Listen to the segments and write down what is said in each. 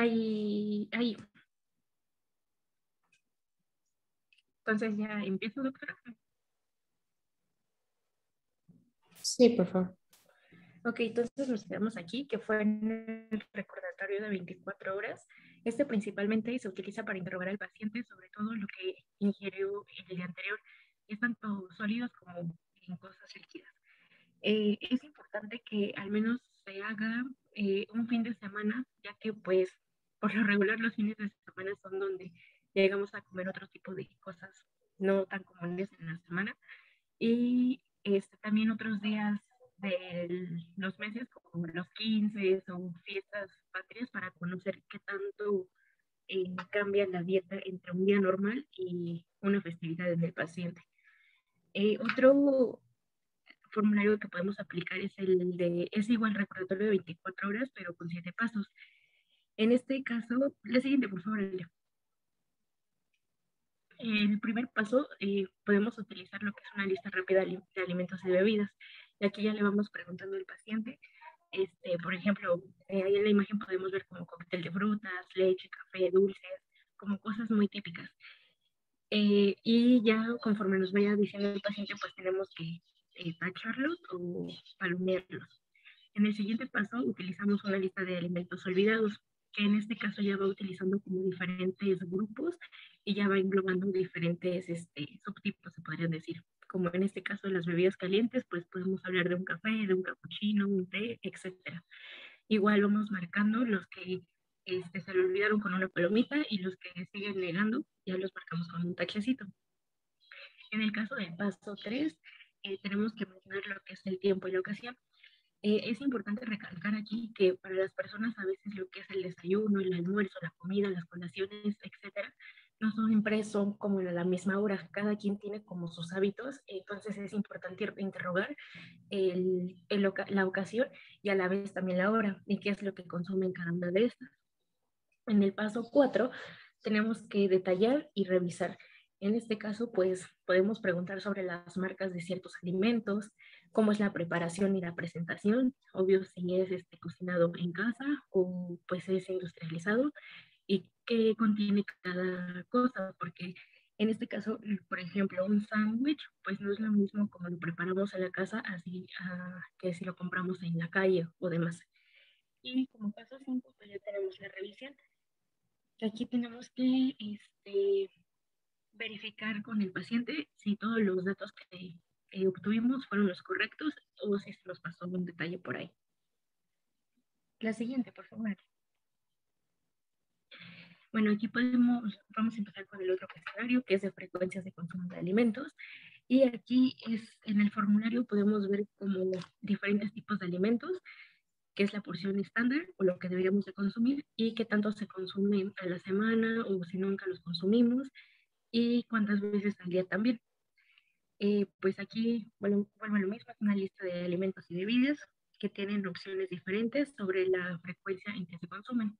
ahí, ahí. Entonces ya empiezo, doctora. Sí, por favor. Ok, entonces nos quedamos aquí, que fue en el recordatorio de 24 horas. Este principalmente se utiliza para interrogar al paciente sobre todo lo que ingirió el día anterior, es tanto sólidos como en cosas líquidas. Eh, es importante que al menos se haga eh, un fin de semana, ya que pues por lo regular los fines de semana son donde llegamos a comer otro tipo de cosas no tan comunes en la semana. Y este, también otros días de los meses, como los 15 o fiestas patrias, para conocer qué tanto eh, cambia la dieta entre un día normal y una festividad en el paciente. Eh, otro formulario que podemos aplicar es el de, es igual recordatorio de 24 horas, pero con 7 pasos. En este caso, la siguiente, por favor, El primer paso, eh, podemos utilizar lo que es una lista rápida de alimentos y bebidas. Y aquí ya le vamos preguntando al paciente, este, por ejemplo, eh, ahí en la imagen podemos ver como cóctel de frutas, leche, café, dulces, como cosas muy típicas. Eh, y ya conforme nos vaya diciendo el paciente, pues tenemos que eh, tacharlos o palomearlos. En el siguiente paso utilizamos una lista de alimentos olvidados, que en este caso ya va utilizando como diferentes grupos y ya va englobando diferentes este, subtipos, se podrían decir como en este caso de las bebidas calientes, pues podemos hablar de un café, de un cappuccino, un té, etc. Igual vamos marcando los que este, se le olvidaron con una palomita y los que siguen negando, ya los marcamos con un tachecito. En el caso del paso 3, eh, tenemos que mencionar lo que es el tiempo y la ocasión. Eh, es importante recalcar aquí que para las personas a veces lo que es el desayuno, el almuerzo, la comida, las colaciones, etcétera, no son impresos como a la misma hora, cada quien tiene como sus hábitos, entonces es importante interrogar el, la ocasión y a la vez también la hora y qué es lo que consumen cada una de estas. En el paso 4 tenemos que detallar y revisar. En este caso, pues podemos preguntar sobre las marcas de ciertos alimentos, cómo es la preparación y la presentación, obvio si es este, cocinado en casa o pues es industrializado, y qué contiene cada cosa, porque en este caso, por ejemplo, un sándwich, pues no es lo mismo como lo preparamos en la casa, así ah, que si lo compramos en la calle o demás. Y como paso 5, pues ya tenemos la revisión. Aquí tenemos que este, verificar con el paciente si todos los datos que, que obtuvimos fueron los correctos o si se nos pasó un detalle por ahí. La siguiente, por favor. Bueno, aquí podemos, vamos a empezar con el otro cuestionario, que es de frecuencias de consumo de alimentos. Y aquí es, en el formulario podemos ver como diferentes tipos de alimentos, que es la porción estándar o lo que deberíamos de consumir y qué tanto se consume a la semana o si nunca los consumimos y cuántas veces al día también. Eh, pues aquí, vuelvo a lo mismo, es una lista de alimentos y bebidas que tienen opciones diferentes sobre la frecuencia en que se consumen.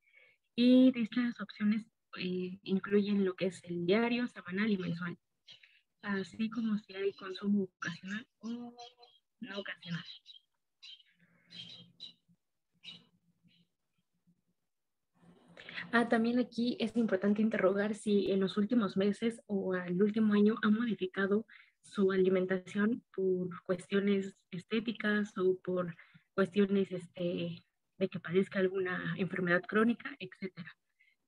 Y estas opciones eh, incluyen lo que es el diario, semanal y mensual, así como si hay consumo ocasional o no ocasional. Ah, también aquí es importante interrogar si en los últimos meses o al último año ha modificado su alimentación por cuestiones estéticas o por cuestiones este, de que padezca alguna enfermedad crónica, etcétera,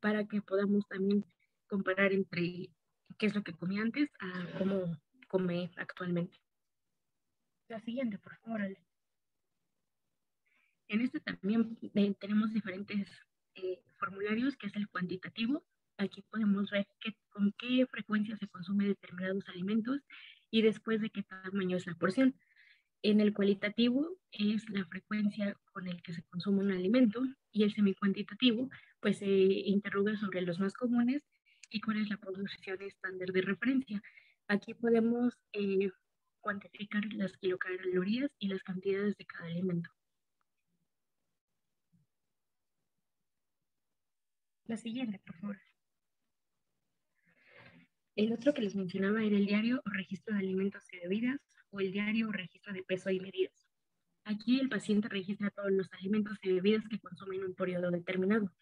para que podamos también comparar entre qué es lo que comía antes a cómo come actualmente. La siguiente, por favor. En este también eh, tenemos diferentes eh, formularios, que es el cuantitativo. Aquí podemos ver con qué frecuencia se consume determinados alimentos y después de qué tamaño es la porción. En el cualitativo es la frecuencia con el que se consume un alimento y el semicuantitativo pues se interroga sobre los más comunes y cuál es la producción estándar de referencia. Aquí podemos eh, cuantificar las kilocalorías y las cantidades de cada alimento. La siguiente, por favor. El otro que les mencionaba era el diario o registro de alimentos y bebidas o el diario o registro de peso y medidas. Aquí el paciente registra todos los alimentos y bebidas que consume en un periodo determinado.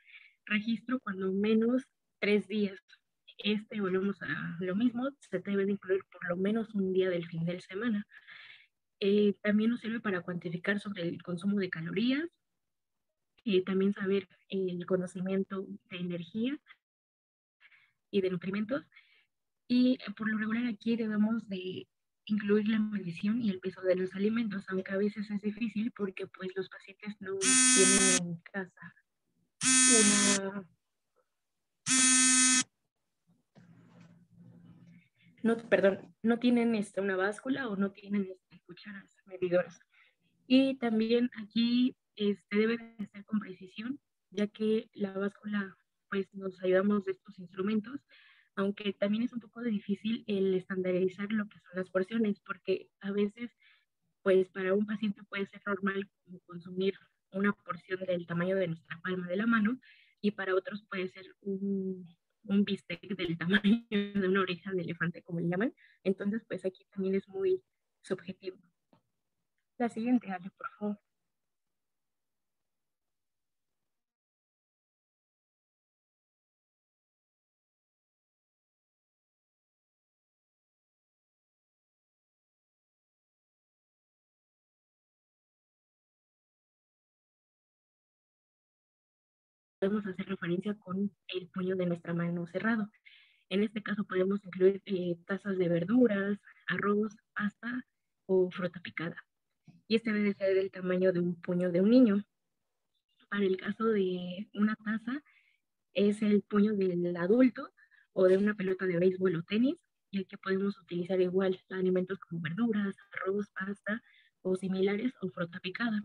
registro cuando menos tres días. Este, volvemos a lo mismo, se debe de incluir por lo menos un día del fin de semana. Eh, también nos sirve para cuantificar sobre el consumo de calorías, eh, también saber el conocimiento de energía y de nutrimentos. Y por lo regular aquí debemos de incluir la medición y el peso de los alimentos, aunque a veces es difícil porque pues los pacientes no tienen en casa una no, perdón, no tienen este, una báscula o no tienen este, cucharas medidoras. Y también aquí este, debe de ser con precisión, ya que la báscula, pues nos ayudamos de estos instrumentos, aunque también es un poco difícil el estandarizar lo que son las porciones, porque a veces, pues para un paciente puede ser normal consumir una porción del tamaño de nuestra palma de la mano y para otros puede ser un, un bistec del tamaño de una oreja de elefante, como le llaman. Entonces, pues aquí también es muy subjetivo. La siguiente, Ale, por favor. Podemos hacer referencia con el puño de nuestra mano cerrado. En este caso podemos incluir eh, tazas de verduras, arroz, pasta o fruta picada. Y este debe ser del tamaño de un puño de un niño. Para el caso de una taza, es el puño del adulto o de una pelota de béisbol o tenis, y que podemos utilizar igual alimentos como verduras, arroz, pasta o similares o fruta picada.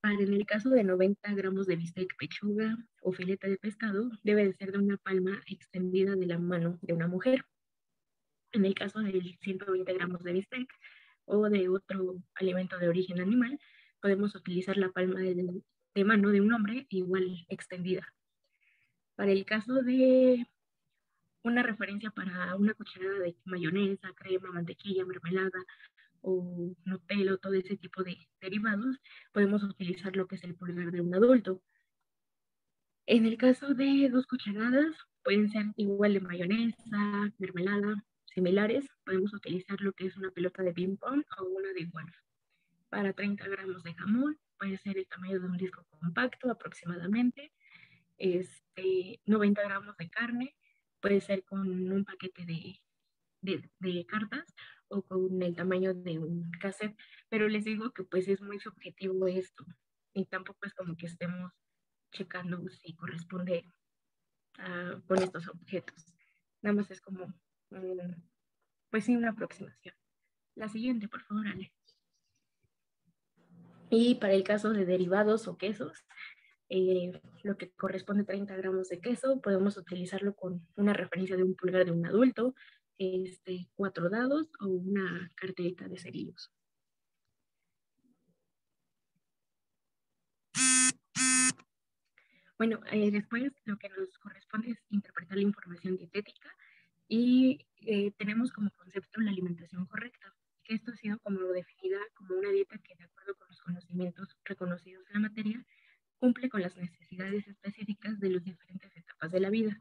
Para en el caso de 90 gramos de bistec, pechuga o fileta de pescado, debe de ser de una palma extendida de la mano de una mujer. En el caso de 120 gramos de bistec o de otro alimento de origen animal, podemos utilizar la palma de, de mano de un hombre igual extendida. Para el caso de una referencia para una cucharada de mayonesa, crema, mantequilla, mermelada o Nutella o todo ese tipo de derivados, podemos utilizar lo que es el pulgar de un adulto. En el caso de dos cucharadas, pueden ser igual de mayonesa, mermelada, similares, podemos utilizar lo que es una pelota de ping pong o una de golf. Para 30 gramos de jamón, puede ser el tamaño de un disco compacto aproximadamente. Este, 90 gramos de carne, puede ser con un paquete de, de cartas o con el tamaño de un cassette, pero les digo que pues es muy subjetivo esto y tampoco es como que estemos checando si corresponde con estos objetos. Nada más es como, pues sí, una aproximación. La siguiente, por favor, Ale. Y para el caso de derivados o quesos, eh, lo que corresponde a 30 gramos de queso, podemos utilizarlo con una referencia de un pulgar de un adulto, este, cuatro dados o una carterita de cerillos. Bueno, eh, después lo que nos corresponde es interpretar la información dietética y eh, tenemos como concepto la alimentación correcta, que esto ha sido como definida como una dieta que de acuerdo con los conocimientos reconocidos en la materia, cumple con las necesidades específicas de las diferentes etapas de la vida.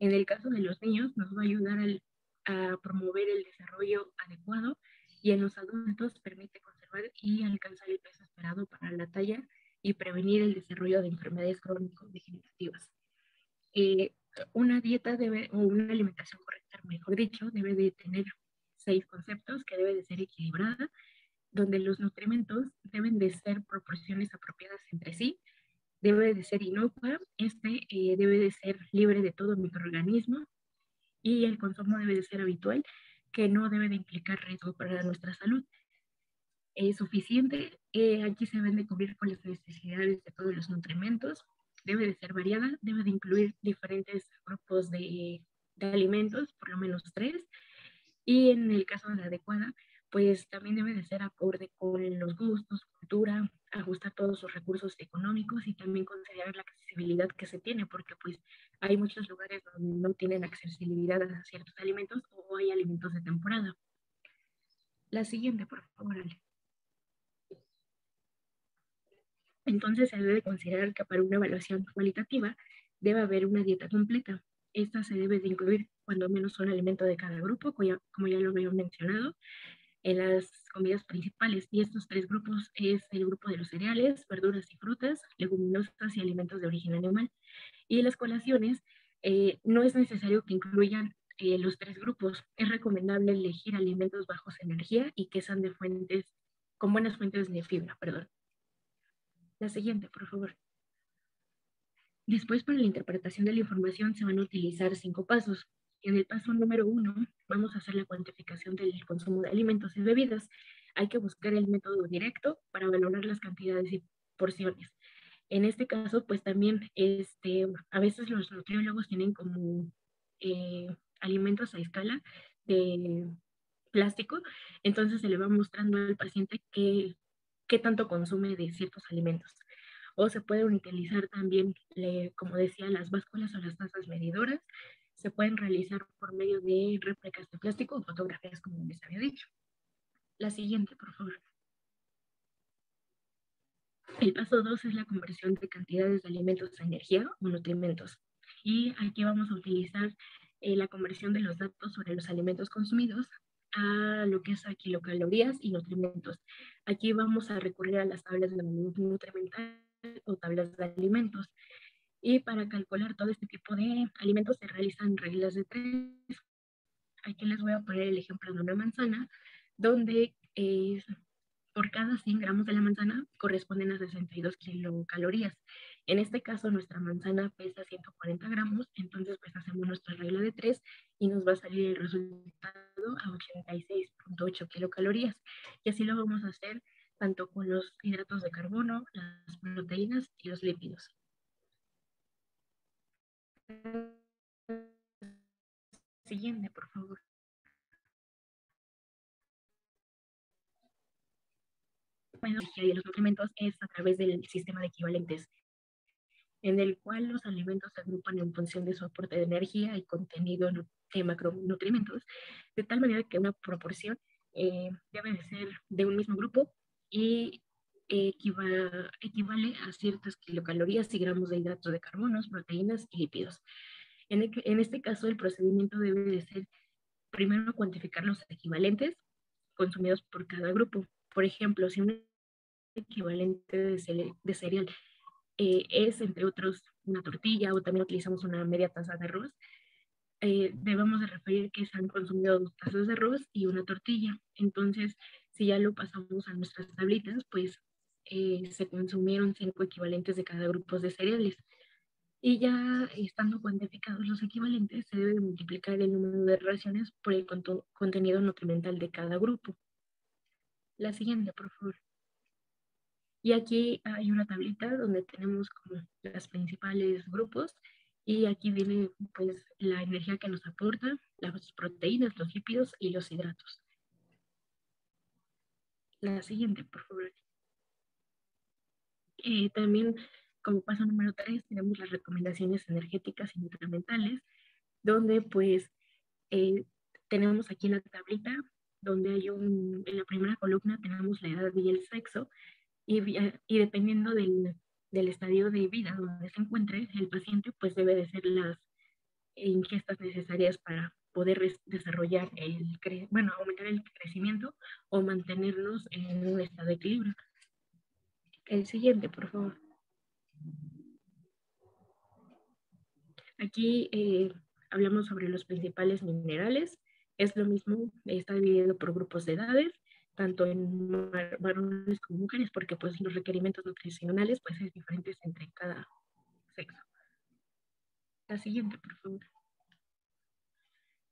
En el caso de los niños, nos va a ayudar al a promover el desarrollo adecuado y en los adultos permite conservar y alcanzar el peso esperado para la talla y prevenir el desarrollo de enfermedades crónico-degenerativas. Eh, una dieta debe, o una alimentación dicho, debe de tener seis conceptos que debe de ser equilibrada, donde los nutrimentos deben de ser proporciones apropiadas entre sí, debe de ser inocua, este eh, debe de ser libre de todo microorganismo, y el consumo debe de ser habitual, que no debe de implicar riesgo para nuestra salud. Es suficiente, eh, aquí se deben de cubrir con las necesidades de todos los nutrimentos, debe de ser variada, debe de incluir diferentes grupos de, de alimentos, por lo menos tres, y en el caso de la adecuada, pues también debe de ser acorde con los gustos, cultura, ajustar todos sus recursos económicos y también considerar la accesibilidad que se tiene, porque pues hay muchos lugares donde no tienen accesibilidad a ciertos alimentos o hay alimentos de temporada. La siguiente, por favor. Entonces se debe considerar que para una evaluación cualitativa debe haber una dieta completa. Esta se debe de incluir cuando menos un alimento de cada grupo, como ya, lo había mencionado, en las comidas principales. Y estos tres grupos es el grupo de los cereales, verduras y frutas, leguminosas y alimentos de origen animal. Y las colaciones eh, no es necesario que incluyan eh, los tres grupos. Es recomendable elegir alimentos bajos en energía y que sean de fuentes, con buenas fuentes de fibra, perdón. La siguiente, por favor. Después, para la interpretación de la información se van a utilizar cinco pasos. En el paso número uno, vamos a hacer la cuantificación del consumo de alimentos y bebidas. Hay que buscar el método directo para valorar las cantidades y porciones. En este caso, pues también este, a veces los nutriólogos tienen como eh, alimentos a escala de plástico, entonces se le va mostrando al paciente qué, qué tanto consume de ciertos alimentos. O se pueden utilizar también, como decía, las básculas o las tazas medidoras. Se pueden realizar por medio de réplicas de plástico o fotografías, como les había dicho. La siguiente, por favor. El paso 2 es la conversión de cantidades de alimentos a energía o nutrimentos. Y aquí vamos a utilizar eh, la conversión de los datos sobre los alimentos consumidos a lo que es a kilocalorías y nutrimentos. Aquí vamos a recurrir a las tablas de nutrimental o tablas de alimentos. Y para calcular todo este tipo de alimentos se realizan reglas de tres. Aquí les voy a poner el ejemplo de una manzana, donde eh, por cada 100 gramos de la manzana corresponden a 62 kilocalorías. En este caso, nuestra manzana pesa 140 gramos, entonces pues hacemos nuestra regla de 3 y nos va a salir el resultado a 86.8 kilocalorías. Y así lo vamos a hacer tanto con los hidratos de carbono, las proteínas y los lípidos. Siguiente, por favor. Bueno, y los nutrimentos es a través del sistema de equivalentes, en el cual los alimentos se agrupan en función de su aporte de energía y contenido de macronutrientes, de tal manera que una proporción eh, debe de ser de un mismo grupo y equivale a ciertas kilocalorías y gramos de hidratos de carbonos, proteínas y lípidos. En, en este caso, el procedimiento debe de ser primero cuantificar los equivalentes consumidos por cada grupo. Por ejemplo, si un equivalente de, cereal eh, es, entre otros, una tortilla o también utilizamos una media taza de arroz, eh, debemos de referir que se han consumido dos tazas de arroz y una tortilla. Entonces, si ya lo pasamos a nuestras tablitas, pues eh, se consumieron cinco equivalentes de cada grupo de cereales. Y ya estando cuantificados los equivalentes, se debe multiplicar el número de raciones por el contenido nutrimental de cada grupo. La siguiente, por favor. Y aquí hay una tablita donde tenemos como los principales grupos y aquí viene pues la energía que nos aporta, las proteínas, los lípidos y los hidratos. La siguiente, por favor. Eh, también como paso número 3 tenemos las recomendaciones energéticas y nutrimentales, donde pues eh, tenemos aquí la tablita donde hay un, en la primera columna tenemos la edad y el sexo, y, eh, y dependiendo del, del, estadio de vida donde se encuentre el paciente, pues debe de ser las ingestas necesarias para poder desarrollar el, bueno, aumentar el crecimiento o mantenernos en un estado de equilibrio. El siguiente, por favor. Aquí eh, hablamos sobre los principales minerales. Es lo mismo, está dividido por grupos de edades tanto en varones como mujeres, porque pues los requerimientos nutricionales pues es diferentes entre cada sexo. La siguiente, por favor.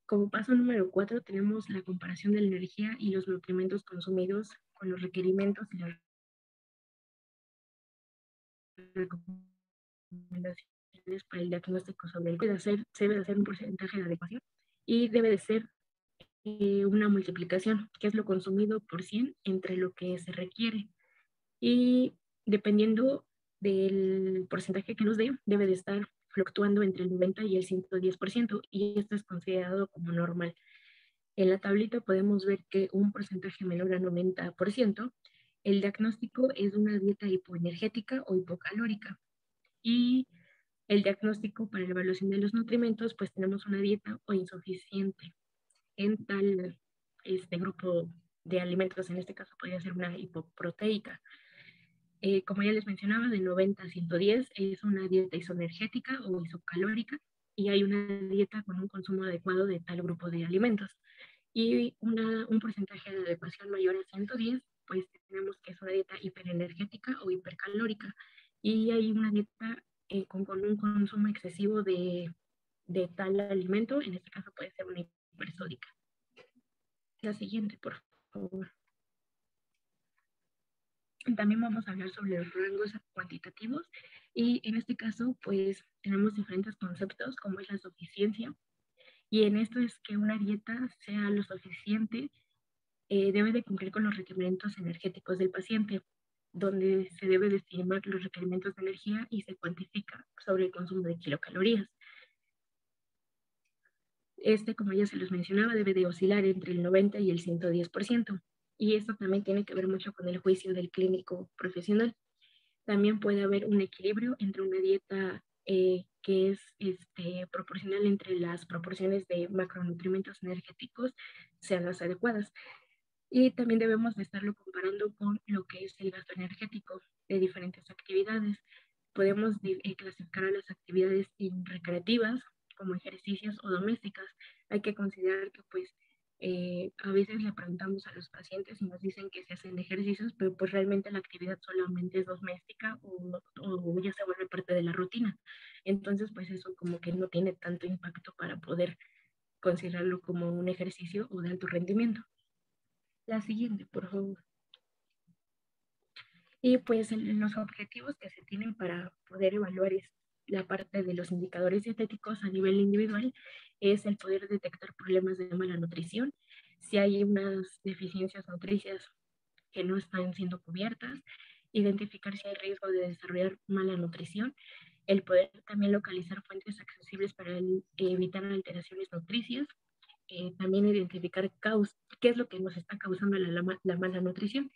Como paso número cuatro tenemos la comparación de la energía y los nutrimentos consumidos con los requerimientos y las recomendaciones para el diagnóstico sobre el debe se debe de hacer un porcentaje de adecuación y debe de ser eh, una multiplicación, que es lo consumido por 100 entre lo que se requiere. Y dependiendo del porcentaje que nos dé, debe de estar fluctuando entre el 90 y el 110%, y esto es considerado como normal. En la tablita podemos ver que un porcentaje menor al 90%, el diagnóstico es una dieta hipoenergética o hipocalórica. Y El diagnóstico para la evaluación de los nutrimentos, pues tenemos una dieta o insuficiente en tal este grupo de alimentos, en este caso podría ser una hipoproteica. Eh, como ya les mencionaba, de 90 a 110 es una dieta isoenergética o isocalórica y hay una dieta con un consumo adecuado de tal grupo de alimentos. Y una, un porcentaje de adecuación mayor a 110, pues tenemos que es una dieta hiperenergética o hipercalórica. Y hay una dieta eh, con, con, un consumo excesivo de, de tal alimento, en este caso puede ser una hipersódica. La siguiente, por favor. También vamos a hablar sobre los rangos cuantitativos y en este caso pues tenemos diferentes conceptos como es la suficiencia y en esto es que una dieta sea lo suficiente eh, debe de cumplir con los requerimientos energéticos del paciente donde se debe de estimar los requerimientos de energía y se cuantifica sobre el consumo de kilocalorías. Este, como ya se les mencionaba, debe de oscilar entre el 90 y el 110% y esto también tiene que ver mucho con el juicio del clínico profesional. También puede haber un equilibrio entre una dieta eh, que es este, proporcional entre las proporciones de macronutrientes energéticos sean las adecuadas. Y también debemos de estarlo comparando con lo que es el gasto energético de diferentes actividades. Podemos eh, clasificar a las actividades recreativas como ejercicios o domésticas. Hay que considerar que pues eh, a veces le preguntamos a los pacientes y nos dicen que se hacen ejercicios, pero pues realmente la actividad solamente es doméstica o, o, ya se vuelve parte de la rutina. Entonces, pues eso como que no tiene tanto impacto para poder considerarlo como un ejercicio o de alto rendimiento. La siguiente, por favor. Y pues los objetivos que se tienen para poder evaluar es la parte de los indicadores dietéticos a nivel individual es el poder detectar problemas de mala nutrición, si hay unas deficiencias nutricias que no están siendo cubiertas, identificar si hay riesgo de desarrollar mala nutrición, el poder también localizar fuentes accesibles para evitar alteraciones nutricias, eh, también identificar qué es lo que nos está causando la, la mala nutrición.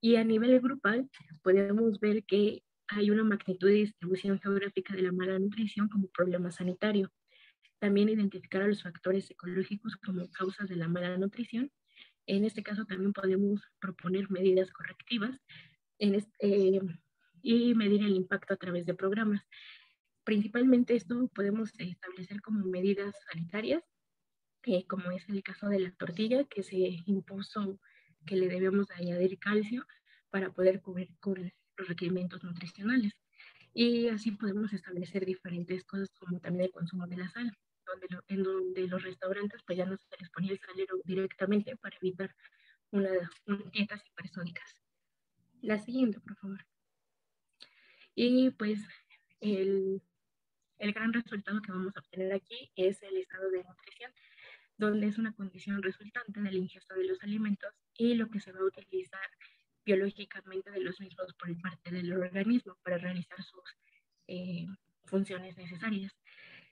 Y a nivel grupal, podemos ver que hay una magnitud de distribución geográfica de la mala nutrición como problema sanitario. También identificar a los factores ecológicos como causas de la mala nutrición. En este caso también podemos proponer medidas correctivas eh, y medir el impacto a través de programas. Principalmente esto podemos establecer como medidas sanitarias, eh, como es el caso de la tortilla, que se impuso que le debemos añadir calcio para poder cubrir con los requerimientos nutricionales. Y así podemos establecer diferentes cosas como también el consumo de la sal donde en donde los restaurantes pues ya no se les ponía el salero directamente para evitar una, dietas hipersónicas. La siguiente, por favor. Y pues el, el gran resultado que vamos a obtener aquí es el estado de nutrición, donde es una condición resultante de la ingesta de los alimentos y lo que se va a utilizar biológicamente de los mismos por parte del organismo para realizar sus eh, funciones necesarias.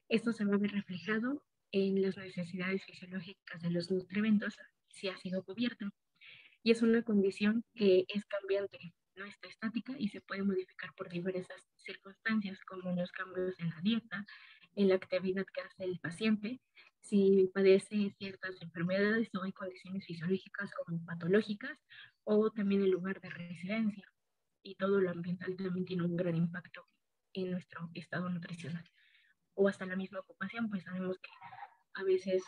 Esto se va a ver reflejado en las necesidades fisiológicas de los nutrimentos si ha sido cubierto. Y es una condición que es cambiante, no está estática y se puede modificar por diversas circunstancias, como los cambios en la dieta, en la actividad que hace el paciente, si padece ciertas enfermedades o hay condiciones fisiológicas como patológicas, o también el lugar de residencia. Y todo lo ambiental también tiene un gran impacto en nuestro estado nutricional o hasta la misma ocupación, pues sabemos que a veces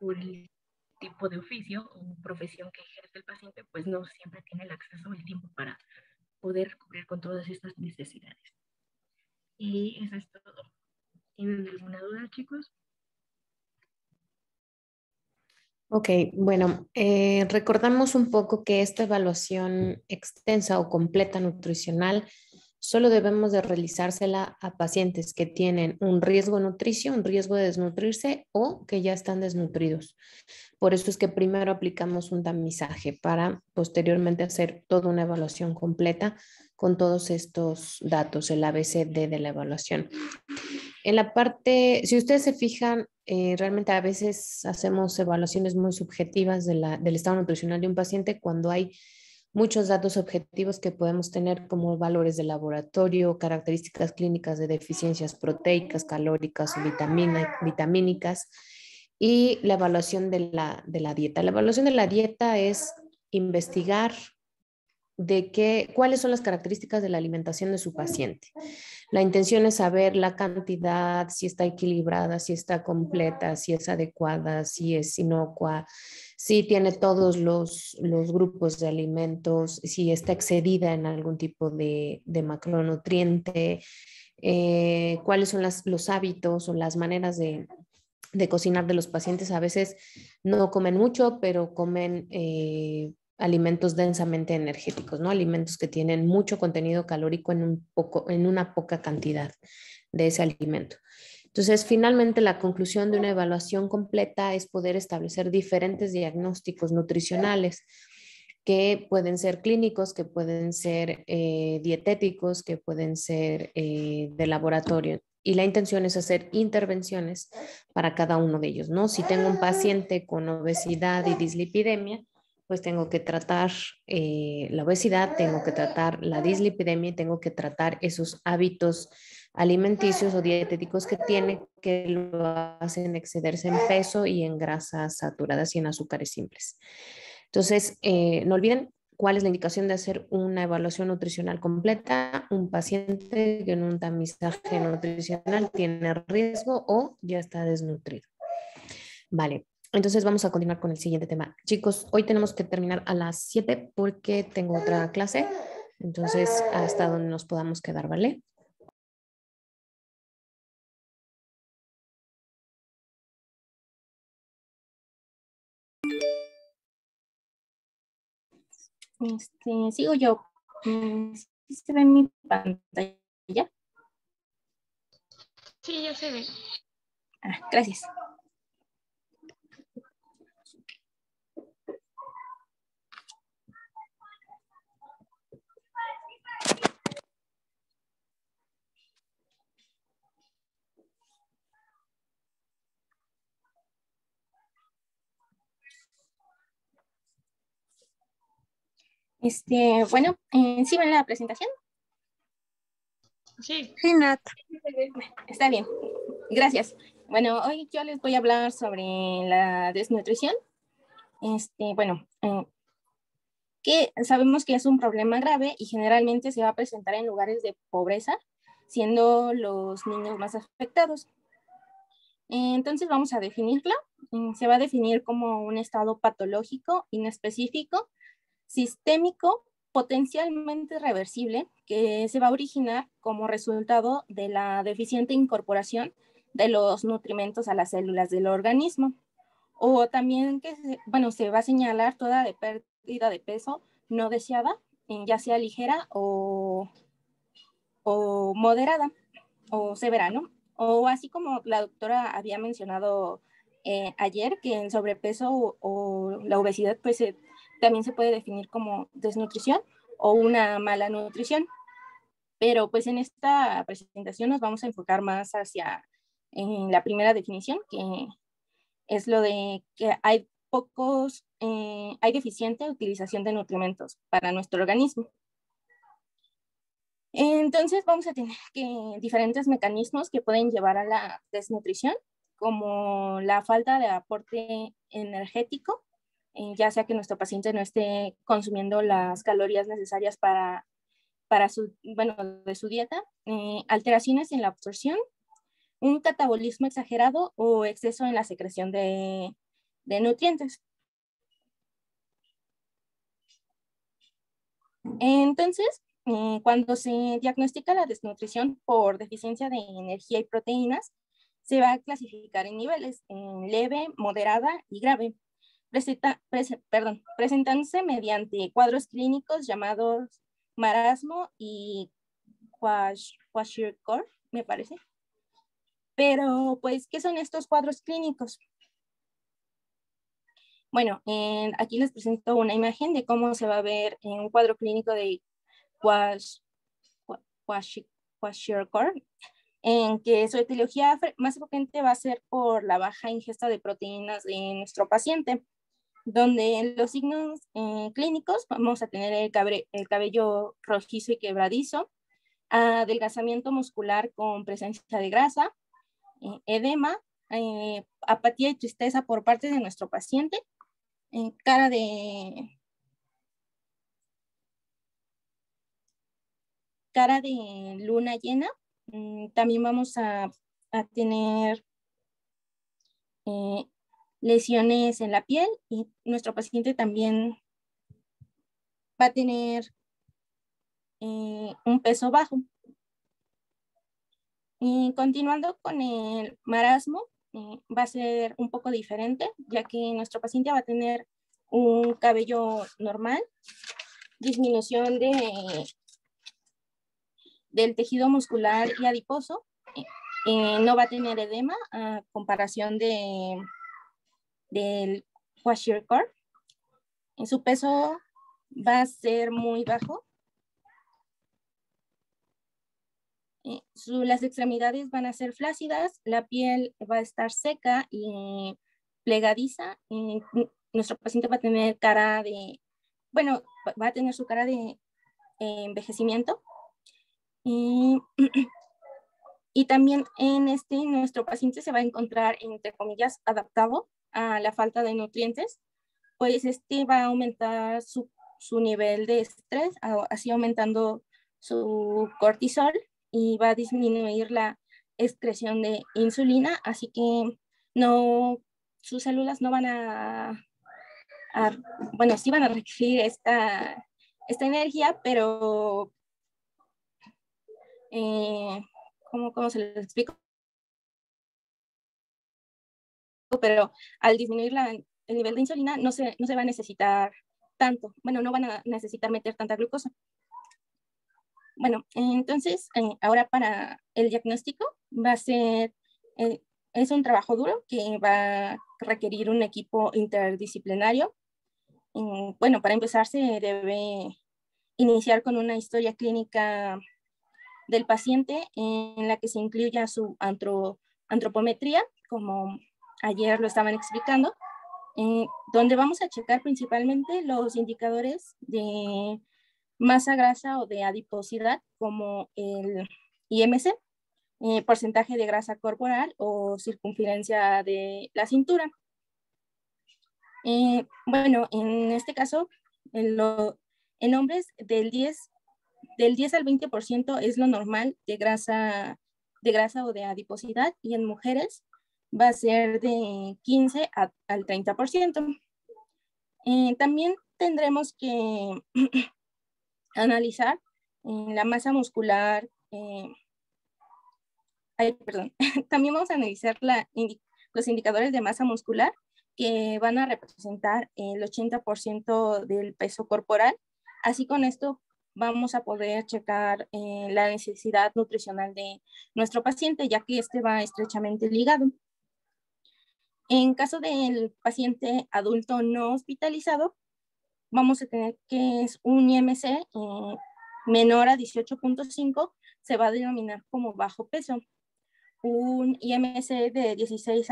por el tipo de oficio o profesión que ejerce el paciente, pues no siempre tiene el acceso o el tiempo para poder cubrir con todas estas necesidades. Y eso es todo. ¿Tienen alguna duda, chicos? Ok, bueno, eh, recordamos un poco que esta evaluación extensa o completa nutricional solo debemos de realizársela a pacientes que tienen un riesgo nutricio, un riesgo de desnutrirse o que ya están desnutridos. Por eso es que primero aplicamos un tamizaje para posteriormente hacer toda una evaluación completa con todos estos datos, el ABCD de la evaluación. En la parte, si ustedes se fijan, eh, realmente a veces hacemos evaluaciones muy subjetivas del estado nutricional de un paciente cuando hay muchos datos objetivos que podemos tener como valores de laboratorio, características clínicas de deficiencias proteicas, calóricas o vitamínicas y la evaluación de la, de la dieta. La evaluación de la dieta es investigar de qué, cuáles son las características de la alimentación de su paciente. La intención es saber la cantidad, si está equilibrada, si está completa, si es adecuada, si es inocua, si tiene todos los, grupos de alimentos, si está excedida en algún tipo de, macronutriente, eh, cuáles son los hábitos o las maneras de, cocinar de los pacientes. A veces no comen mucho, pero comen eh, alimentos densamente energéticos, ¿no? Alimentos que tienen mucho contenido calórico en, un poco, en una poca cantidad de ese alimento. Entonces, finalmente, la conclusión de una evaluación completa es poder establecer diferentes diagnósticos nutricionales que pueden ser clínicos, que pueden ser eh, dietéticos, que pueden ser eh, de laboratorio. Y la intención es hacer intervenciones para cada uno de ellos, ¿no? Si tengo un paciente con obesidad y dislipidemia, pues tengo que tratar eh, la obesidad, tengo que tratar la dislipidemia y tengo que tratar esos hábitos alimenticios o dietéticos que tiene que lo hacen excederse en peso y en grasas saturadas y en azúcares simples. Entonces, eh, no olviden cuál es la indicación de hacer una evaluación nutricional completa. Un paciente que en un tamizaje nutricional tiene riesgo o ya está desnutrido. Vale, entonces vamos a continuar con el siguiente tema. Chicos, hoy tenemos que terminar a las 7 porque tengo otra clase. Entonces, hasta donde nos podamos quedar, ¿vale? Este, sigo yo. Mm, ¿Se ve mi pantalla? Sí, ya se ve. Ah, gracias. Este, bueno, eh, ¿sí ven la presentación? Sí. Sí, Nat. Está bien. Gracias. Bueno, hoy yo les voy a hablar sobre la desnutrición. Este, bueno, eh, que sabemos que es un problema grave y generalmente se va a presentar en lugares de pobreza, siendo los niños más afectados. Entonces vamos a definirla. Se va a definir como un estado patológico inespecífico sistémico potencialmente reversible que se va a originar como resultado de la deficiente incorporación de los nutrimentos a las células del organismo. O también que, bueno, se va a señalar toda de pérdida de peso no deseada, ya sea ligera o, o moderada o severa, ¿no? O así como la doctora había mencionado eh, ayer, que el sobrepeso o, o la obesidad pues se también se puede definir como desnutrición o una mala nutrición. Pero pues en esta presentación nos vamos a enfocar más hacia en la primera definición, que es lo de que hay pocos, eh, hay deficiente utilización de nutrimentos para nuestro organismo. Entonces vamos a tener que, diferentes mecanismos que pueden llevar a la desnutrición, como la falta de aporte energético, ya sea que nuestro paciente no esté consumiendo las calorías necesarias para, para su, bueno, de su dieta, eh, alteraciones en la absorción, un catabolismo exagerado o exceso en la secreción de, de nutrientes. Entonces, eh, cuando se diagnostica la desnutrición por deficiencia de energía y proteínas, se va a clasificar en niveles, leve, moderada y grave presenta, perdón, presentándose mediante cuadros clínicos llamados marasmo y kwashiorkor, me parece. Pero, pues, ¿qué son estos cuadros clínicos? Bueno, aquí les presento una imagen de cómo se va a ver en un cuadro clínico de kwashiorkor, en que su etiología más frecuente va a ser por la baja ingesta de proteínas de nuestro paciente donde en los signos eh, clínicos vamos a tener el, el, cabello rojizo y quebradizo, adelgazamiento muscular con presencia de grasa, eh, edema, eh, apatía y tristeza por parte de nuestro paciente, cara de cara de luna llena. Mm, también vamos a, a tener lesiones en la piel y nuestro paciente también va a tener eh, un peso bajo. Y continuando con el marasmo, eh, va a ser un poco diferente, ya que nuestro paciente va a tener un cabello normal, disminución de, del tejido muscular y adiposo, eh, no va a tener edema a comparación de del Core. En su peso va a ser muy bajo. Eh, las extremidades van a ser flácidas, la piel va a estar seca y plegadiza. nuestro paciente va a tener cara de, bueno, va a tener su cara de envejecimiento. Y, y también en este, nuestro paciente se va a encontrar, entre comillas, adaptado a la falta de nutrientes, pues este va a aumentar su, su nivel de estrés, así aumentando su cortisol y va a disminuir la excreción de insulina, así que no, sus células no van a, bueno, sí van a requerir esta, esta energía, pero, eh, ¿cómo, ¿cómo se les explico? Pero al disminuir el nivel de insulina no se, no se va a necesitar tanto, bueno, no van a necesitar meter tanta glucosa. Bueno, entonces, eh, ahora para el diagnóstico va a ser, eh, es un trabajo duro que va a requerir un equipo interdisciplinario. bueno, para empezar se debe iniciar con una historia clínica del paciente en la que se incluya su antropometría como ayer lo estaban explicando, eh, donde vamos a checar principalmente los indicadores de masa grasa o de adiposidad, como el IMC, eh, porcentaje de grasa corporal o circunferencia de la cintura. Eh, bueno, en este caso, en, hombres del 10, del 10 al 20% es lo normal de grasa, de grasa o de adiposidad y en mujeres va a ser de 15 al 30%. Eh, también tendremos que analizar eh, la masa muscular. Eh, perdón. También vamos a analizar los indicadores de masa muscular que van a representar el 80% del peso corporal. Así con esto vamos a poder checar la necesidad nutricional de nuestro paciente, ya que este va estrechamente ligado. En caso del paciente adulto no hospitalizado, vamos a tener que es un IMC eh, menor a 18.5, se va a denominar como bajo peso. Un IMC de 16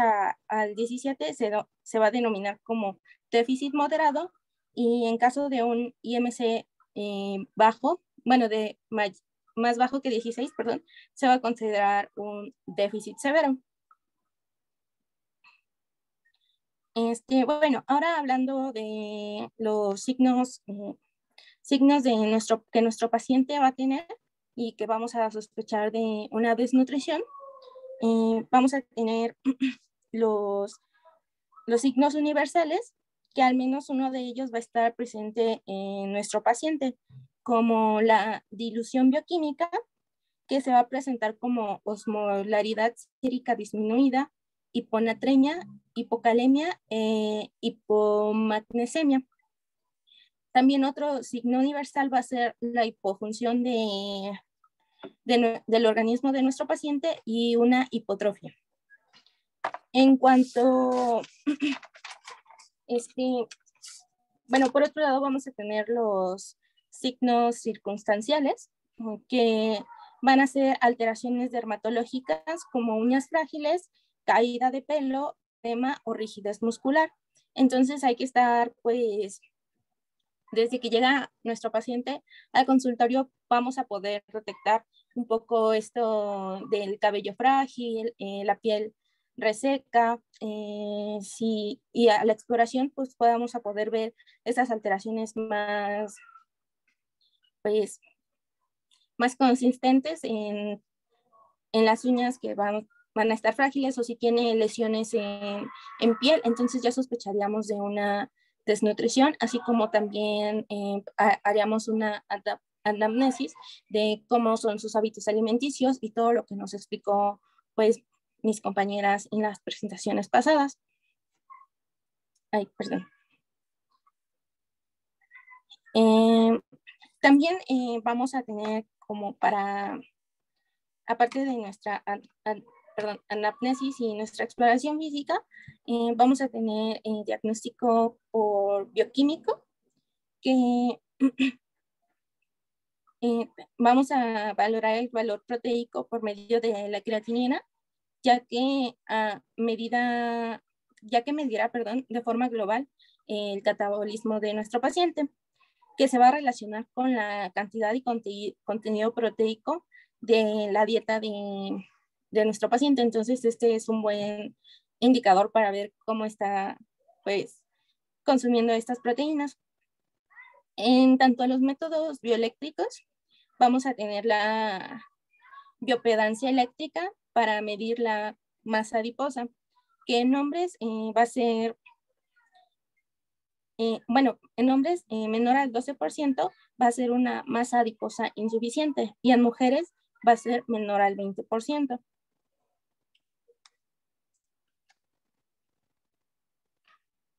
al 17 se, va a denominar como déficit moderado y en caso de un IMC eh, bajo, bueno, de más bajo que 16, perdón, se va a considerar un déficit severo. Este, bueno, ahora hablando de los signos, eh, signos de nuestro, que nuestro paciente va a tener y que vamos a sospechar de una desnutrición, eh, vamos a tener los, los signos universales, que al menos uno de ellos va a estar presente en nuestro paciente, como la dilución bioquímica, que se va a presentar como osmolaridad sérica disminuida, hiponatreña, hipocalemia, eh, hipomagnesemia. También otro signo universal va a ser la hipofunción de, del organismo de nuestro paciente y una hipotrofia. En cuanto, este, bueno, por otro lado vamos a tener los signos circunstanciales que van a ser alteraciones dermatológicas como uñas frágiles, caída de pelo, o rigidez muscular. Entonces hay que estar, pues, desde que llega nuestro paciente al consultorio, vamos a poder detectar un poco esto del cabello frágil, eh, la piel reseca, eh, y a la exploración, pues podamos a poder ver esas alteraciones más, pues, más consistentes en, en las uñas que van, van a estar frágiles o si tiene lesiones en, en piel, entonces ya sospecharíamos de una desnutrición, así como también eh, haríamos una anamnesis de cómo son sus hábitos alimenticios y todo lo que nos explicó pues mis compañeras en las presentaciones pasadas. Ay, perdón. Eh, también eh, vamos a tener como para, aparte de nuestra perdón, anamnesis y nuestra exploración física, eh, vamos a tener eh, diagnóstico por bioquímico, que eh, vamos a valorar el valor proteico por medio de la creatinina, ya que a medida, ya que medirá, perdón, de forma global el catabolismo de nuestro paciente, que se va a relacionar con la cantidad y contenido proteico de la dieta de, de nuestro paciente. Entonces, este es un buen indicador para ver cómo está, pues, consumiendo estas proteínas. En tanto a los métodos bioeléctricos, vamos a tener la biopedancia eléctrica para medir la masa adiposa, que en hombres eh, va a ser, eh, bueno, en hombres eh, menor al 12% va a ser una masa adiposa insuficiente y en mujeres va a ser menor al 20%.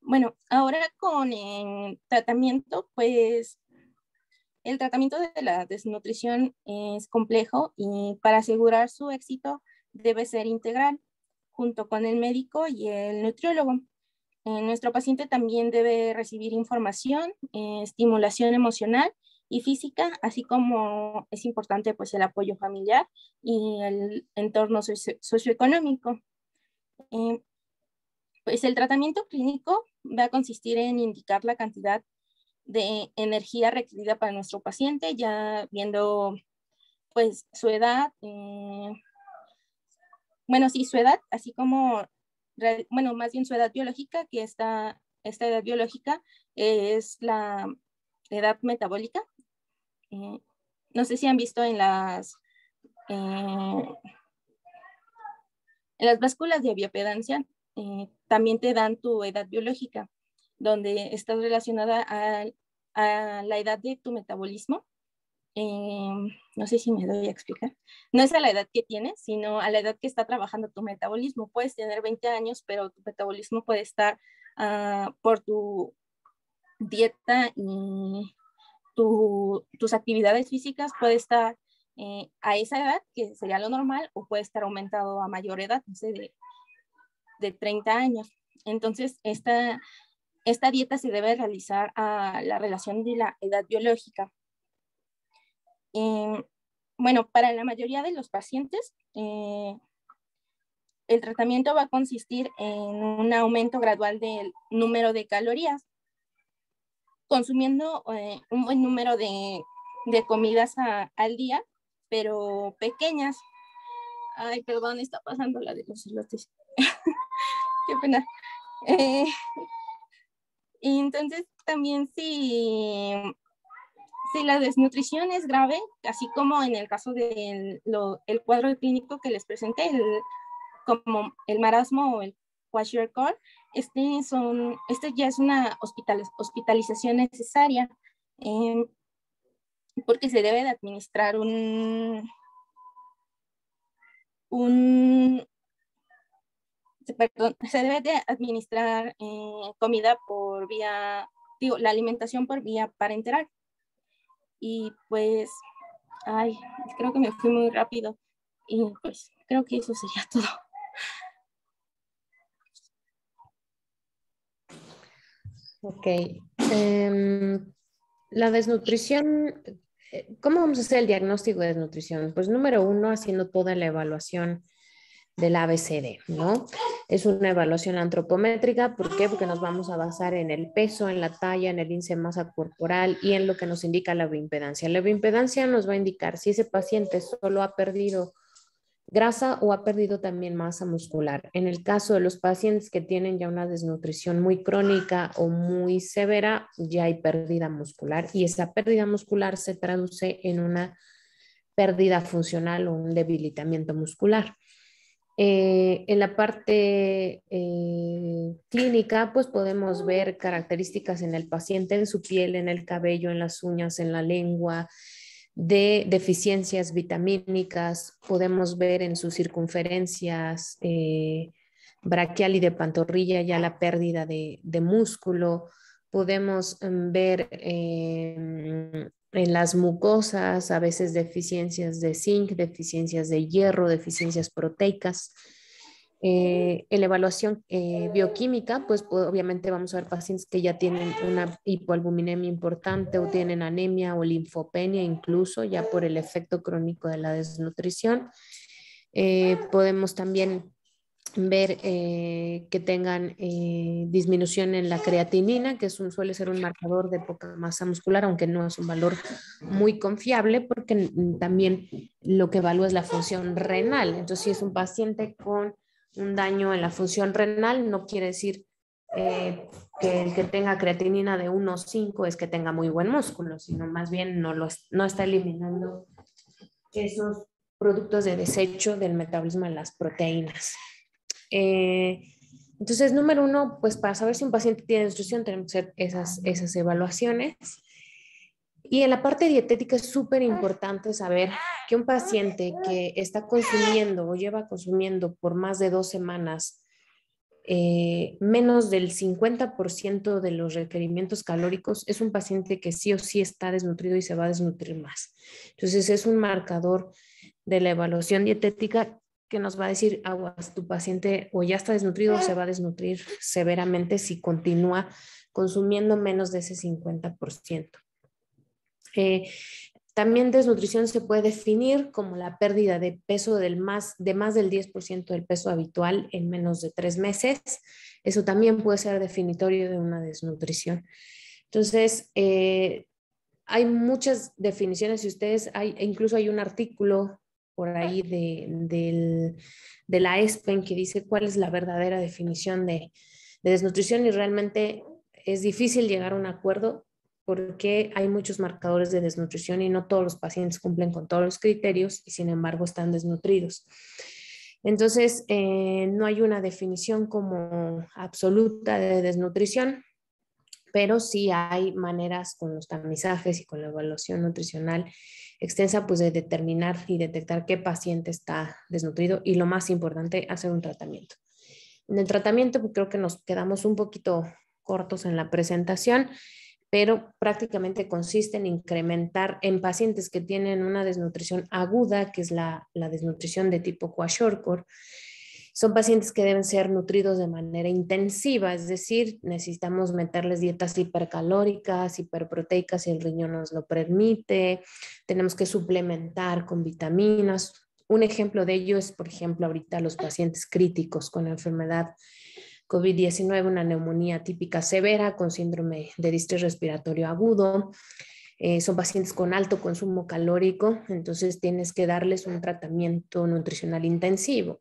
Bueno, ahora con el tratamiento, pues el tratamiento de la desnutrición es complejo y para asegurar su éxito debe ser integral junto con el médico y el nutriólogo. Eh, nuestro paciente también debe recibir información, eh, estimulación emocional y física, así como es importante pues el apoyo familiar y el entorno socioeconómico. Eh, pues el tratamiento clínico va a consistir en indicar la cantidad de energía requerida para nuestro paciente, ya viendo pues su edad, eh, bueno, sí, su edad, así como, bueno, más bien su edad biológica, que esta, esta edad biológica es la edad metabólica. Eh, no sé si han visto en las, eh, en las básculas de biopedancia, eh, también te dan tu edad biológica, donde estás relacionada a, la edad de tu metabolismo. Eh, no sé si me doy a explicar. No es a la edad que tienes, sino a la edad que está trabajando tu metabolismo. Puedes tener 20 años, pero tu metabolismo puede estar ah, por tu dieta y tus actividades físicas puede estar eh, a esa edad, que sería lo normal, o puede estar aumentado a mayor edad, no sé, de de 30 años. Entonces, esta, esta dieta se debe realizar a la relación de la edad biológica. Bueno, para la mayoría de los pacientes, eh, el tratamiento va a consistir en un aumento gradual del número de calorías, consumiendo eh, un buen número de, de comidas al día, pero pequeñas. Ay, perdón, está pasando la de los elotes. qué pena. Eh, y entonces también si, si la desnutrición es grave, así como en el caso del el cuadro clínico que les presenté, como el marasmo o el kwashiorkor, este, son, este ya es una hospital, hospitalización necesaria em, porque se debe de administrar un, un, perdón, se debe de administrar eh, comida por vía, digo, la alimentación por vía parenteral. Y pues, ay, creo que me fui muy rápido. Y pues, creo que eso sería todo. Ok. Em, la desnutrición, eh, ¿cómo vamos a hacer el diagnóstico de desnutrición? Pues número uno, haciendo toda la evaluación del ABCD, ¿no? Es una evaluación antropométrica, ¿por qué? Porque nos vamos a basar en el peso, en la talla, en el índice de masa corporal y en lo que nos indica la bioimpedancia. La bioimpedancia nos va a indicar si ese paciente solo ha perdido grasa o ha perdido también masa muscular. En el caso de los pacientes que tienen ya una desnutrición muy crónica o muy severa, ya hay pérdida muscular y esa pérdida muscular se traduce en una pérdida funcional o un debilitamiento muscular. Eh, en la parte eh, clínica, pues podemos ver características en el paciente, en su piel, en el cabello, en las uñas, en la lengua, de deficiencias vitamínicas, podemos ver en sus circunferencias eh, braquial y de pantorrilla ya la pérdida de, músculo, podemos mm, ver em, en las mucosas a veces deficiencias de zinc, deficiencias de hierro, deficiencias proteicas. Eh, en la evaluación eh, bioquímica, pues, obviamente vamos a ver pacientes que ya tienen una hipoalbuminemia importante o tienen anemia o linfopenia incluso ya por el efecto crónico de la desnutrición. Eh, podemos también ver que tengan disminución en la creatinina, que suele ser un marcador de poca masa muscular, aunque no es un valor muy confiable, porque también lo que evalúa es la función renal. Entonces, si es un paciente con un daño en la función renal no quiere decir eh, que el que tenga creatinina de 1,5 es que tenga muy buen músculo, sino más bien no, lo, no está eliminando esos productos de desecho del metabolismo de las proteínas. Eh, entonces, número uno, pues para saber si un paciente tiene nutrición tenemos que hacer esas, esas evaluaciones. Y en la parte dietética es súper importante saber que un paciente que está consumiendo o lleva consumiendo por más de dos semanas eh, menos del 50% de los requerimientos calóricos, es un paciente que sí o sí está desnutrido y se va a desnutrir más. Entonces es un marcador de la evaluación dietética que nos va a decir, aguas, tu paciente o ya está desnutrido o se va a desnutrir severamente si continúa consumiendo menos de ese 50%. También desnutrición se puede definir como la pérdida de peso del más, de más del 10% del peso habitual en menos de tres meses. Eso también puede ser definitorio de una desnutrición. Entonces, eh, hay muchas definiciones y ustedes, hay, incluso hay un artículo por ahí de, de, la ESPEN que dice cuál es la verdadera definición de, de desnutrición y realmente es difícil llegar a un acuerdo porque hay muchos marcadores de desnutrición y no todos los pacientes cumplen con todos los criterios y sin embargo están desnutridos. Entonces, eh, no hay una definición como absoluta de desnutrición, pero sí hay maneras con los tamizajes y con la evaluación nutricional extensa, pues de determinar y detectar qué paciente está desnutrido y lo más importante, hacer un tratamiento. En el tratamiento, pues, creo que nos quedamos un poquito cortos en la presentación pero prácticamente consiste en incrementar en pacientes que tienen una desnutrición aguda, que es la, desnutrición de tipo kwashiorkor. Son pacientes que deben ser nutridos de manera intensiva, es decir, necesitamos meterles dietas hipercalóricas, hiperproteicas si el riñón nos lo permite, tenemos que suplementar con vitaminas. Un ejemplo de ello es, por ejemplo, ahorita los pacientes críticos con enfermedad COVID-19, una neumonía típica severa con síndrome de distrés respiratorio agudo. Eh, son pacientes con alto consumo calórico, entonces tienes que darles un tratamiento nutricional intensivo.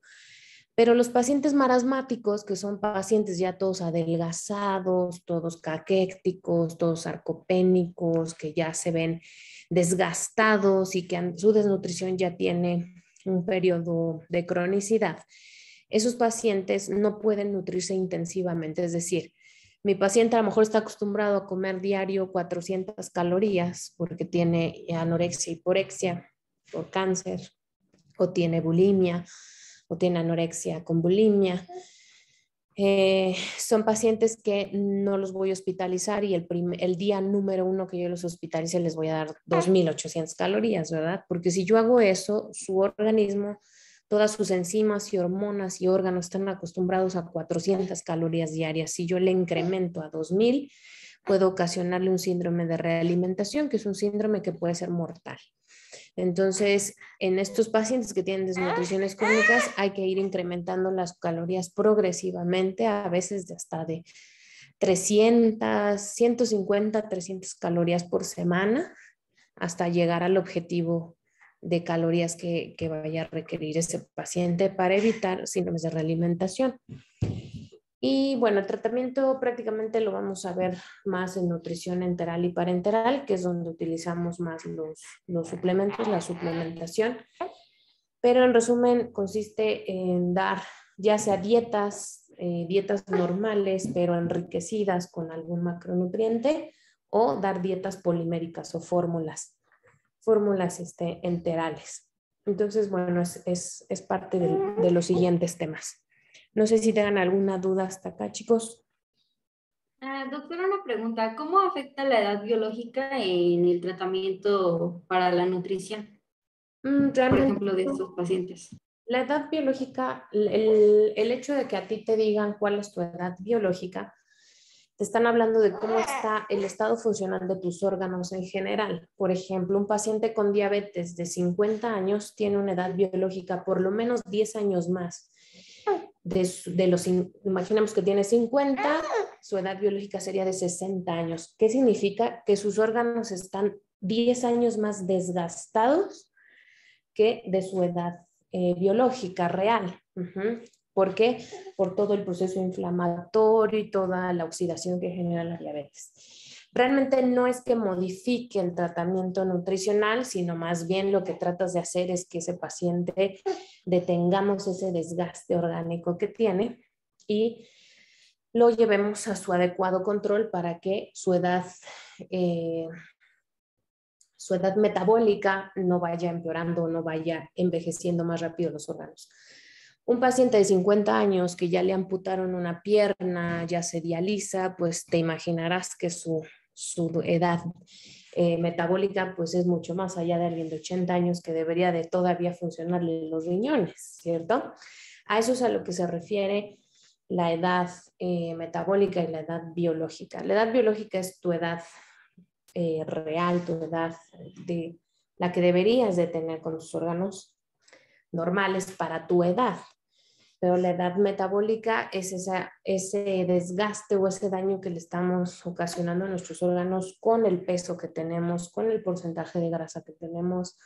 Pero los pacientes marasmáticos, que son pacientes ya todos adelgazados, todos caquécticos, todos sarcopénicos, que ya se ven desgastados y que su desnutrición ya tiene un periodo de cronicidad, esos pacientes no pueden nutrirse intensivamente, es decir, mi paciente a lo mejor está acostumbrado a comer diario 400 calorías porque tiene anorexia, hiporexia por cáncer, o tiene bulimia, o tiene anorexia con bulimia. Eh, son pacientes que no los voy a hospitalizar y el, el día número uno que yo los hospitalice les voy a dar 2.800 calorías, ¿verdad? Porque si yo hago eso, su organismo todas sus enzimas y hormonas y órganos están acostumbrados a 400 calorías diarias. Si yo le incremento a 2000, puede ocasionarle un síndrome de realimentación, que es un síndrome que puede ser mortal. Entonces, en estos pacientes que tienen desnutriciones crónicas, hay que ir incrementando las calorías progresivamente, a veces hasta de 300, 150, 300 calorías por semana, hasta llegar al objetivo de calorías que, que vaya a requerir ese paciente para evitar síndromes de realimentación. Y bueno, el tratamiento prácticamente lo vamos a ver más en nutrición enteral y parenteral, que es donde utilizamos más los, los suplementos, la suplementación. Pero en resumen consiste en dar ya sea dietas, eh, dietas normales, pero enriquecidas con algún macronutriente, o dar dietas poliméricas o fórmulas, fórmulas este, enterales. Entonces, bueno, es, es, es parte de, de los siguientes temas. No sé si tengan alguna duda hasta acá, chicos. Ah, doctora, una pregunta. ¿Cómo afecta la edad biológica en el tratamiento para la nutrición? Mm, Por ejemplo, de estos pacientes. La edad biológica, el, el, hecho de que a ti te digan cuál es tu edad biológica, te están hablando de cómo está el estado funcional de tus órganos en general. Por ejemplo, un paciente con diabetes de 50 años tiene una edad biológica por lo menos 10 años más de, los, imaginemos que tiene 50, su edad biológica sería de 60 años. ¿Qué significa? Que sus órganos están 10 años más desgastados que de su edad eh, biológica real. ¿Por qué? Por todo el proceso inflamatorio y toda la oxidación que genera la diabetes realmente no es que modifique el tratamiento nutricional, sino más bien lo que tratas de hacer es que ese paciente detengamos ese desgaste orgánico que tiene y lo llevemos a su adecuado control para que su edad, eh, su edad metabólica no vaya empeorando, no vaya envejeciendo más rápido los órganos. Un paciente de 50 años que ya le amputaron una pierna, ya se dializa, pues te imaginarás que su su edad eh, metabólica pues es mucho más allá de alguien de 80 años que debería de todavía funcionarle los riñones, ¿cierto? A eso es a lo que se refiere la edad eh, metabólica y la edad biológica. La edad biológica es tu edad eh, real, tu edad de la que deberías de tener con tus órganos normales para tu edad, pero la edad metabólica es ese desgaste o ese daño que le estamos ocasionando a nuestros órganos con el peso que tenemos, con el porcentaje de grasa que tenemos,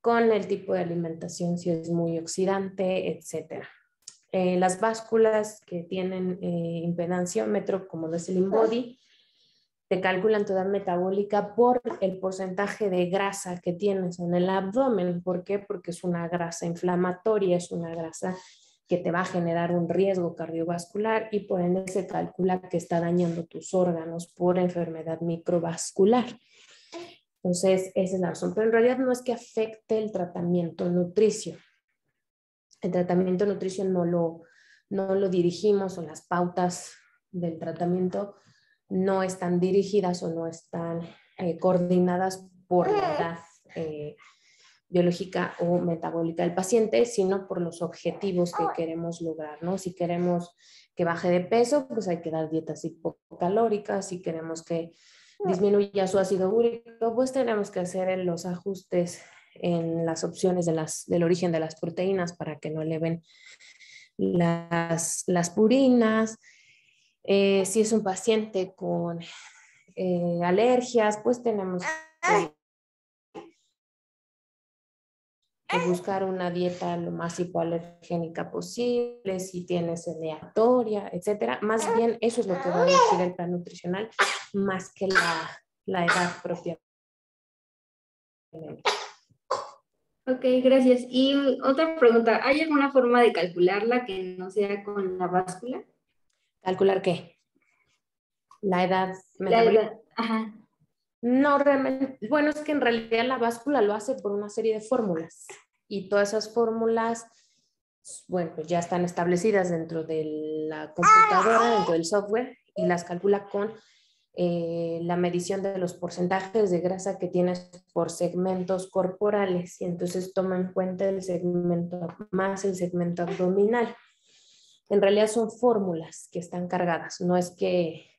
con el tipo de alimentación, si es muy oxidante, etc. Eh, las básculas que tienen eh, impedanciómetro, como lo es el InBody, te calculan tu edad metabólica por el porcentaje de grasa que tienes en el abdomen. ¿Por qué? Porque es una grasa inflamatoria, es una grasa que te va a generar un riesgo cardiovascular y por ende se calcula que está dañando tus órganos por enfermedad microvascular. Entonces, esa es la razón. Pero en realidad no es que afecte el tratamiento nutricio. El tratamiento nutricio no lo, no lo dirigimos o las pautas del tratamiento no están dirigidas o no están eh, coordinadas por la edad eh, biológica o metabólica del paciente, sino por los objetivos que queremos lograr, ¿no? Si queremos que baje de peso, pues hay que dar dietas hipocalóricas, si queremos que disminuya su ácido úrico, pues tenemos que hacer los ajustes en las opciones del origen de las proteínas para que no eleven las, las purinas. Eh, si es un paciente con eh, alergias, pues tenemos que buscar una dieta lo más hipoalergénica posible, si tienes aleatoria, etcétera. Más bien eso es lo que va a decir el plan nutricional, más que la, la edad propia. Ok, gracias. Y otra pregunta, ¿hay alguna forma de calcularla que no sea con la báscula? ¿Calcular qué? La edad. La edad, ajá. No, realmente, bueno, es que en realidad la báscula lo hace por una serie de fórmulas y todas esas fórmulas, bueno, pues ya están establecidas dentro de la computadora, dentro del software y las calcula con eh, la medición de los porcentajes de grasa que tienes por segmentos corporales y entonces toma en cuenta el segmento más el segmento abdominal. En realidad son fórmulas que están cargadas, no es que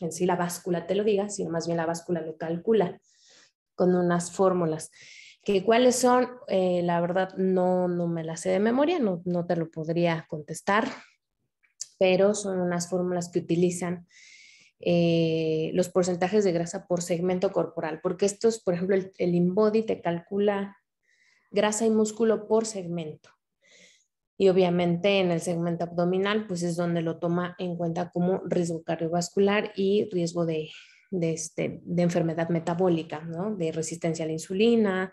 en sí la báscula te lo diga, sino más bien la báscula lo calcula con unas fórmulas. Que cuáles son, eh, la verdad no, no me las sé de memoria, no, no te lo podría contestar, pero son unas fórmulas que utilizan eh, los porcentajes de grasa por segmento corporal, porque estos, por ejemplo, el, el InBody te calcula grasa y músculo por segmento. Y obviamente en el segmento abdominal, pues es donde lo toma en cuenta como riesgo cardiovascular y riesgo de, este, de enfermedad metabólica, ¿no? de resistencia a la insulina,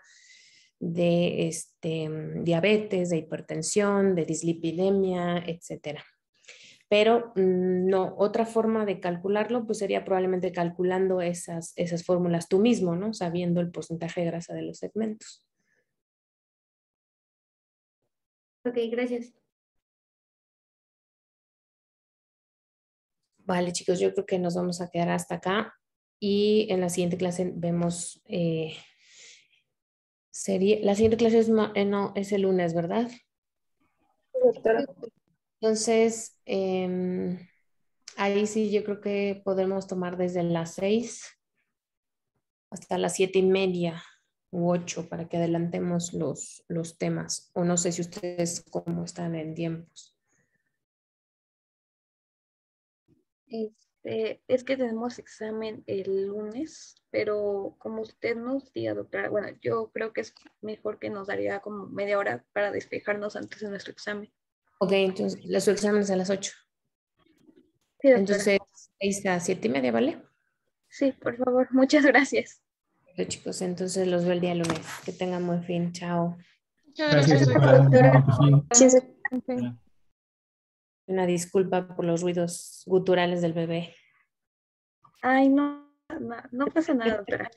de este, diabetes, de hipertensión, de dislipidemia, etcétera. Pero mm, no, otra forma de calcularlo pues sería probablemente calculando esas, esas fórmulas tú mismo, ¿no? Sabiendo el porcentaje de grasa de los segmentos. Ok, gracias. Vale, chicos, yo creo que nos vamos a quedar hasta acá y en la siguiente clase vemos, eh, sería, la siguiente clase es, eh, no, es el lunes, ¿verdad? Entonces, em, ahí sí yo creo que podemos tomar desde las seis hasta las siete y media u ocho para que adelantemos los, los temas. O no sé si ustedes cómo están en tiempos. Este, es que tenemos examen el lunes, pero como usted nos diga, doctora, bueno, yo creo que es mejor que nos daría como media hora para despejarnos antes de nuestro examen. Ok, entonces su examen es a las ocho. entonces, seis a siete y media, ¿vale? Sí, por favor, muchas gracias chicos, entonces los veo el día lunes. Que tengan buen fin. Chao. Gracias, Una disculpa por los ruidos guturales del bebé. Ay, no, no, no pasa nada, doctora.